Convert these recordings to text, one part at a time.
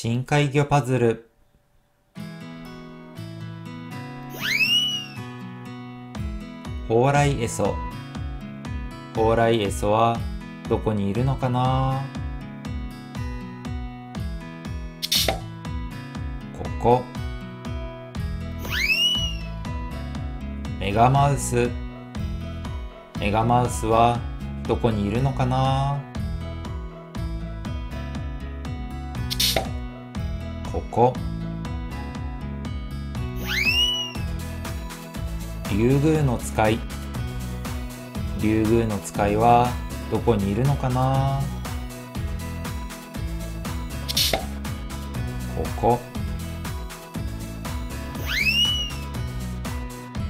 深海魚パズル。蓬莱エソ。蓬莱エソはどこにいるのかな？ここ。メガマウス。メガマウスはどこにいるのかな？ここ。リュウグウノツカイリュウグウノツカイはどこにいるのかな？ここ。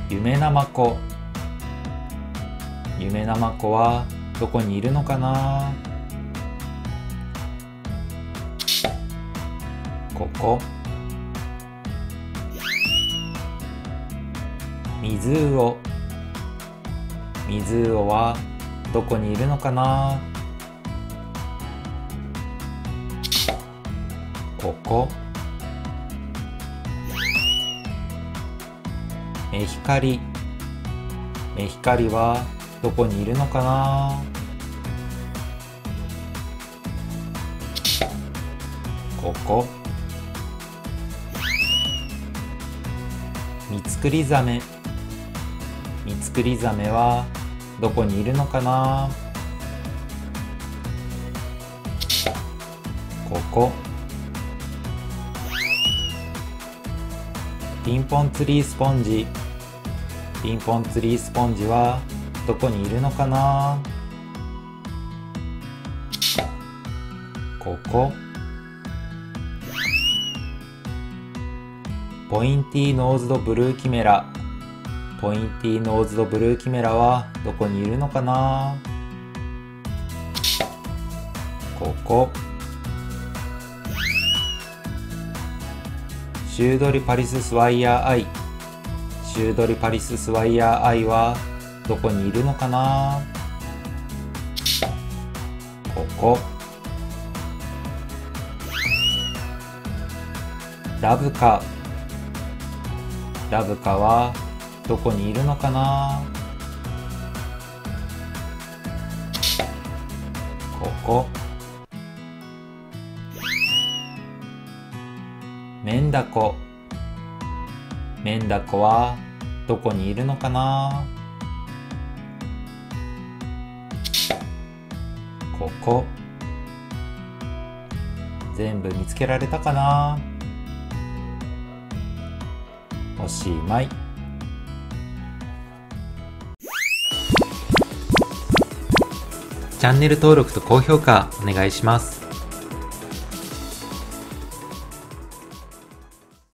夢ナマコ夢ナマコはどこにいるのかな？ここ。水魚水魚はどこにいるのかな？ここ。メヒカリメヒカリはどこにいるのかな？ここ。ミツクリザメ。ミツクリザメはどこにいるのかな？ここ。ピンポンツリースポンジ。ピンポンツリースポンジはどこにいるのかな？ここ。ポインティーノーズドブルーキメラ。ポインティーノーズドブルーキメラはどこにいるのかな？ここ。シュードリパリススワイヤーアイ。シュードリパリススワイヤーアイはどこにいるのかな？ここ。ラブカラブカはどこにいるのかな？ここ。メンダコ。メンダコはどこにいるのかな？ここ。全部見つけられたかな？おしまい。チャンネル登録と高評価お願いします。